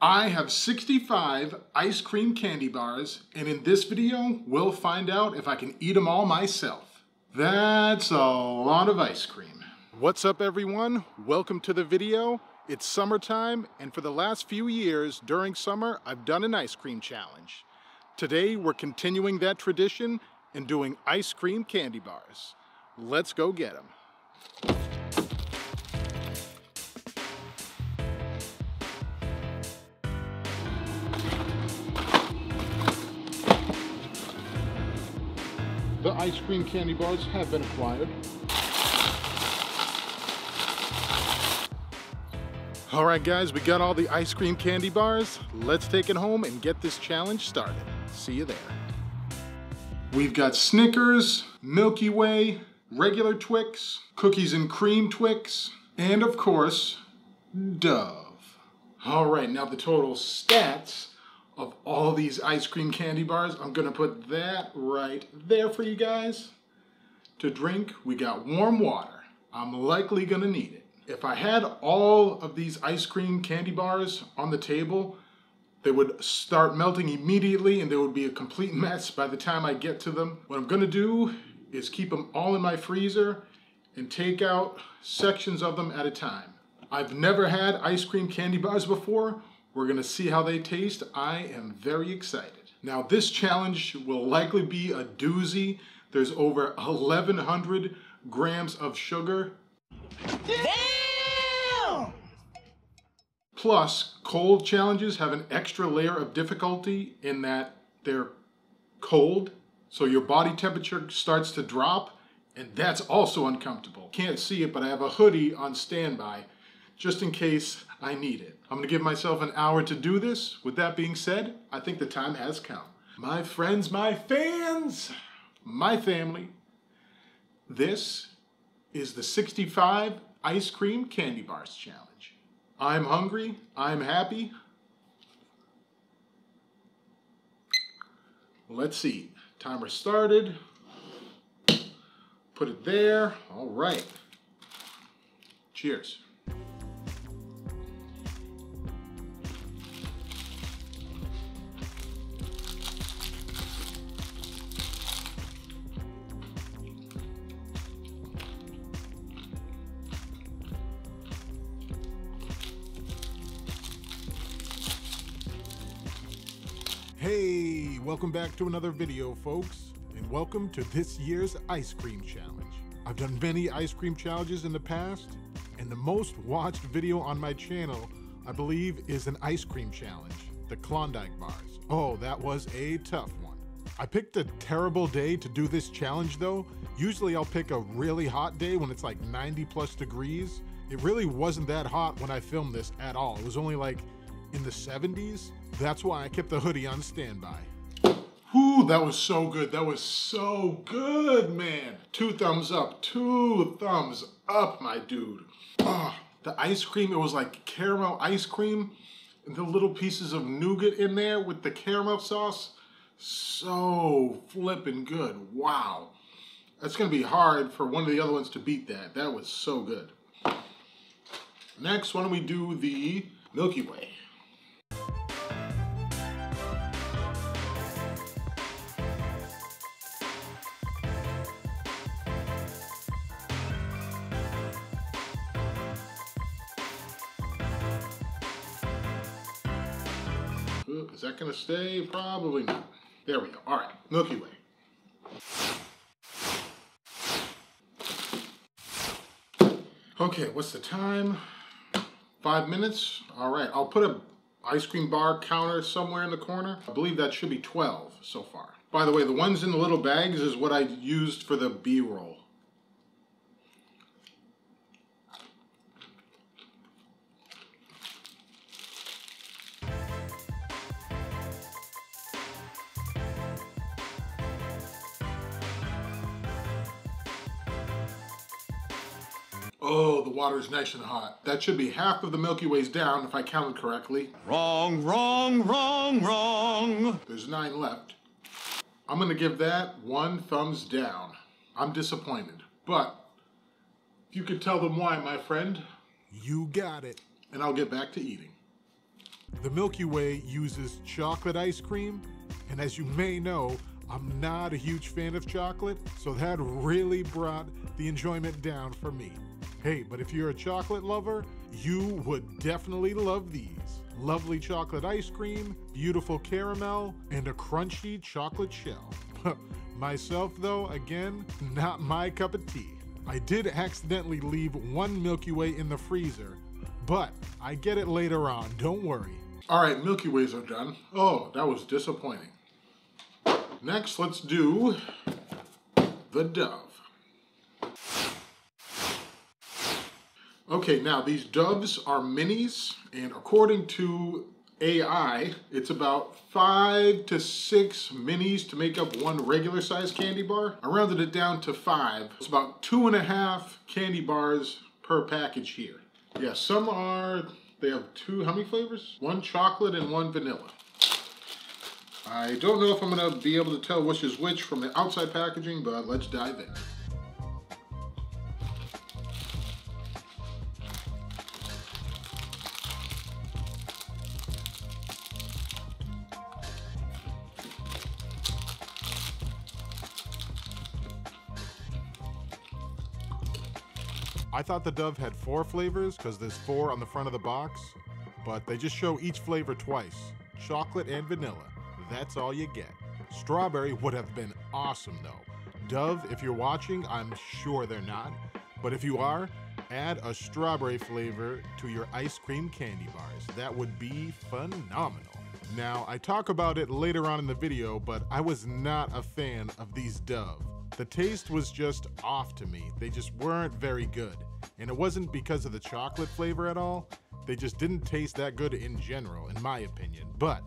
I have 65 ice cream candy bars, and in this video, we'll find out if I can eat them all myself. That's a lot of ice cream. What's up everyone? Welcome to the video. It's summertime, and for the last few years during summer, I've done an ice cream challenge. Today, we're continuing that tradition and doing ice cream candy bars. Let's go get them. The ice cream candy bars have been acquired. All right, guys, we got all the ice cream candy bars. Let's take it home and get this challenge started. See you there. We've got Snickers, Milky Way, regular Twix, cookies and cream Twix, and of course, Dove. All right, now the total stats of all these ice cream candy bars. I'm gonna put that right there for you guys. To drink, we got warm water. I'm likely gonna need it. If I had all of these ice cream candy bars on the table, they would start melting immediately and there would be a complete mess by the time I get to them. What I'm gonna do is keep them all in my freezer and take out sections of them at a time. I've never had ice cream candy bars before. We're gonna see how they taste. I am very excited. Now this challenge will likely be a doozy. There's over 1,100 grams of sugar. Damn! Plus, cold challenges have an extra layer of difficulty in that they're cold, so your body temperature starts to drop, and that's also uncomfortable. Can't see it, but I have a hoodie on standby just in case I need it. I'm gonna give myself an hour to do this. With that being said, I think the time has come. My friends, my fans, my family, this is the 65 Ice Cream Candy Bars Challenge. I'm hungry, I'm happy. Let's see, timer started. Put it there, all right. Cheers. Hey, welcome back to another video, folks, and welcome to this year's ice cream challenge. I've done many ice cream challenges in the past, and the most watched video on my channel, I believe, is an ice cream challenge, the Klondike bars. Oh, that was a tough one. I picked a terrible day to do this challenge though. Usually I'll pick a really hot day when it's like 90 plus degrees. It really wasn't that hot when I filmed this at all. It was only like in the 70s. That's why I kept the hoodie on standby. Whew, that was so good. That was so good, man. Two thumbs up, two thumbs up, my dude. Ah, the ice cream, it was like caramel ice cream. And the little pieces of nougat in there with the caramel sauce. So flipping good. Wow. That's gonna be hard for one of the other ones to beat that. That was so good. Next, why don't we do the Milky Way? Mm, is that gonna stay? Probably not. There we go. All right, Milky Way. Okay, what's the time? Five minutes? All right, I'll put a ice cream bar counter somewhere in the corner. I believe that should be 12 so far. By the way, the ones in the little bags is what I used for the B-roll. Oh, the water is nice and hot. That should be half of the Milky Way's down if I counted correctly. Wrong, wrong, wrong, wrong. There's nine left. I'm gonna give that one thumbs down. I'm disappointed. But if you could tell them why, my friend, You got it. and I'll get back to eating. The Milky Way uses chocolate ice cream, and as you may know, I'm not a huge fan of chocolate, so that really brought the enjoyment down for me. Hey, but if you're a chocolate lover, you would definitely love these. Lovely chocolate ice cream, beautiful caramel, and a crunchy chocolate shell. Myself, though, again, not my cup of tea. I did accidentally leave one Milky Way in the freezer, but I get it later on, don't worry. All right, Milky Ways are done. Oh, that was disappointing. Next, let's do the Dove. Okay, now these Doves are minis, and according to AI, it's about five to six minis to make up one regular size candy bar. I rounded it down to five. It's about two and a half candy bars per package here. Yeah, some are, they have two, how many flavors? One chocolate and one vanilla. I don't know if I'm gonna be able to tell which is which from the outside packaging, but let's dive in. I thought the Dove had four flavors because there's four on the front of the box, but they just show each flavor twice chocolate and vanilla. That's all you get. Strawberry would have been awesome though. Dove, if you're watching, I'm sure they're not, but if you are, add a strawberry flavor to your ice cream candy bars. That would be phenomenal. Now, I talk about it later on in the video, but I was not a fan of these Dove. The taste was just off to me. They just weren't very good. And it wasn't because of the chocolate flavor at all. They just didn't taste that good in general, in my opinion. But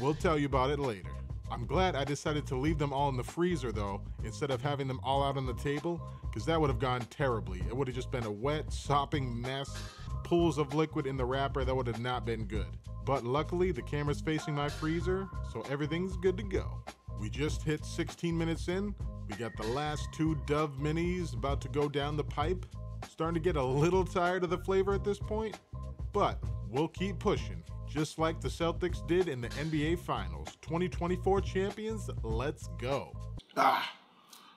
we'll tell you about it later. I'm glad I decided to leave them all in the freezer though, instead of having them all out on the table, because that would have gone terribly. It would have just been a wet, sopping mess, pools of liquid in the wrapper that would have not been good. But luckily, the camera's facing my freezer, so everything's good to go. We just hit 16 minutes in, we got the last two Dove Minis about to go down the pipe. Starting to get a little tired of the flavor at this point, but we'll keep pushing. Just like the Celtics did in the NBA Finals. 2024 champions, let's go. Ah,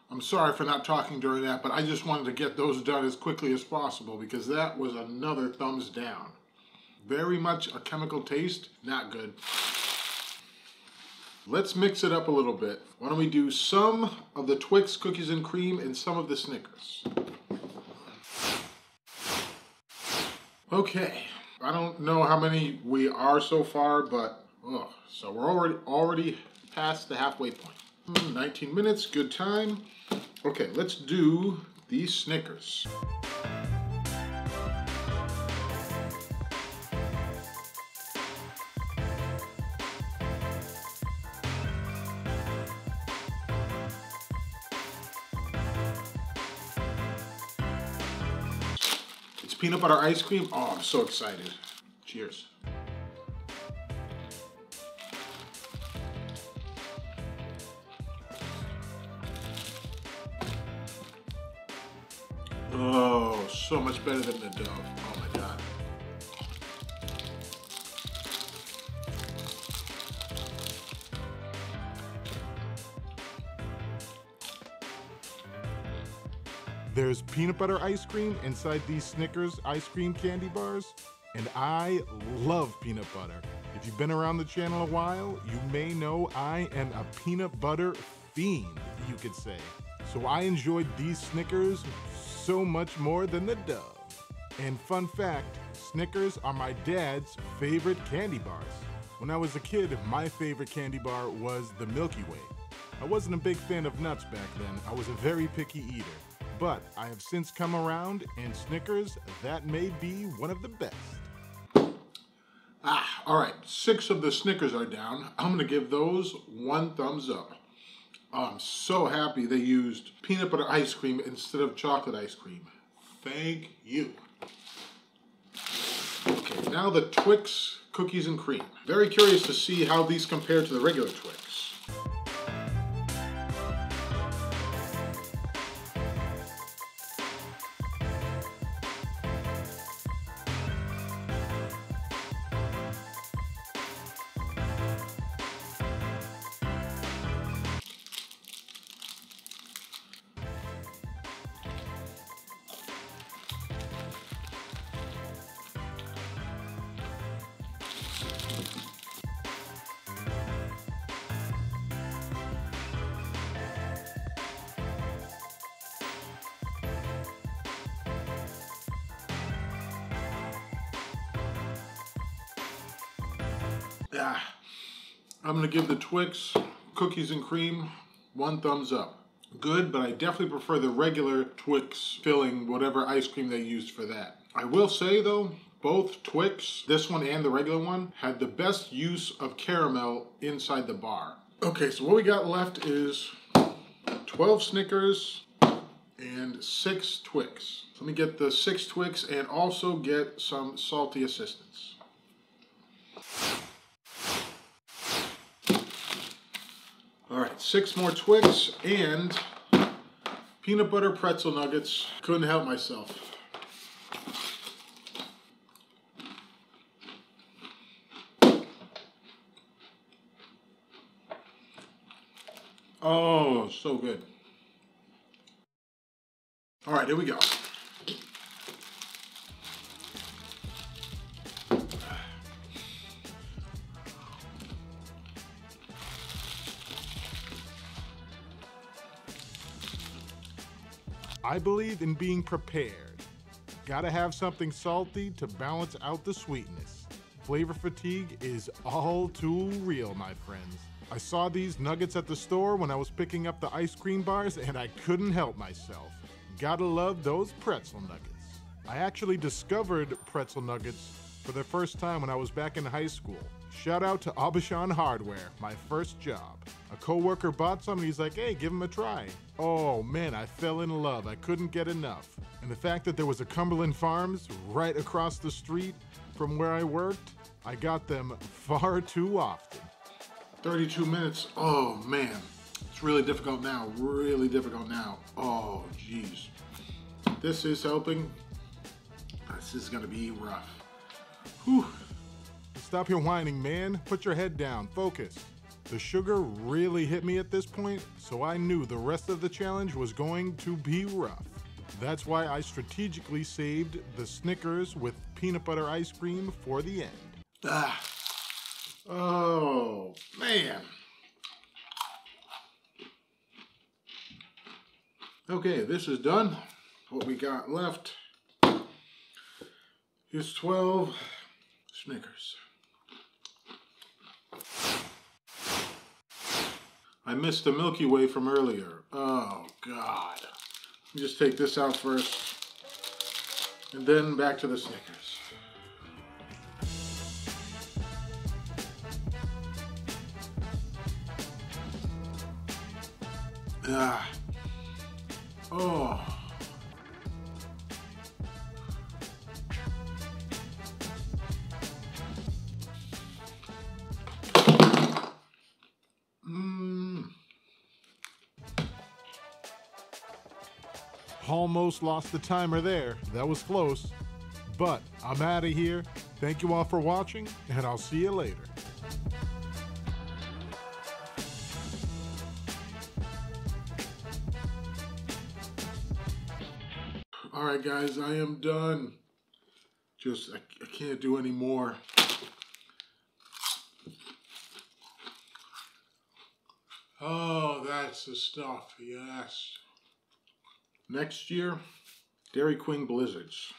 I'm sorry for not talking during that, but I just wanted to get those done as quickly as possible because that was another thumbs down. Very much a chemical taste, not good. Let's mix it up a little bit. Why don't we do some of the Twix cookies and cream and some of the Snickers. Okay, I don't know how many we are so far, but oh, so we're already already past the halfway point. Hmm, 19 minutes, good time. Okay, let's do these Snickers. Peanut butter ice cream. Oh, I'm so excited. Cheers. Oh, so much better than the Dove. There's peanut butter ice cream inside these Snickers ice cream candy bars, and I love peanut butter. If you've been around the channel a while, you may know I am a peanut butter fiend, you could say. So I enjoyed these Snickers so much more than the Dove. And fun fact, Snickers are my dad's favorite candy bars. When I was a kid, my favorite candy bar was the Milky Way. I wasn't a big fan of nuts back then, I was a very picky eater. But I have since come around, and Snickers, that may be one of the best. Ah, all right, six of the Snickers are down. I'm gonna give those one thumbs up. I'm so happy they used peanut butter ice cream instead of chocolate ice cream. Thank you. Okay, now the Twix cookies and cream. Very curious to see how these compare to the regular Twix. Ah, I'm gonna give the Twix cookies and cream one thumbs up. Good, but I definitely prefer the regular Twix filling, whatever ice cream they used for that. I will say though, both Twix, this one and the regular one, had the best use of caramel inside the bar. Okay, so what we got left is 12 Snickers and six Twix. Let me get the six Twix and also get some salty assistance. All right, six more Twix and peanut butter pretzel nuggets. Couldn't help myself. Oh, so good. All right, here we go. I believe in being prepared. Gotta have something salty to balance out the sweetness. Flavor fatigue is all too real, my friends. I saw these nuggets at the store when I was picking up the ice cream bars and I couldn't help myself. Gotta love those pretzel nuggets. I actually discovered pretzel nuggets for the first time when I was back in high school. Shout out to Aubuchon Hardware, my first job. A coworker bought some and he's like, hey, give them a try. Oh man, I fell in love. I couldn't get enough. And the fact that there was a Cumberland Farms right across the street from where I worked, I got them far too often. 32 minutes. Oh man, it's really difficult now. Really difficult now. Oh jeez. This is helping. This is gonna be rough. Whew. Stop your whining, man. Put your head down. Focus. The sugar really hit me at this point, so I knew the rest of the challenge was going to be rough. That's why I strategically saved the Snickers with peanut butter ice cream for the end. Ah. Oh, man. Okay, this is done. What we got left is 12 Snickers. I missed the Milky Way from earlier. Oh, God. Just take this out first. And then back to the Snickers. Ah. Oh. Almost lost the timer there. That was close. But I'm out of here. Thank you all for watching, and I'll see you later. All right, guys, I am done. Just, I, I can't do any more. Oh, that's the stuff, yes. Next year, Dairy Queen Blizzards.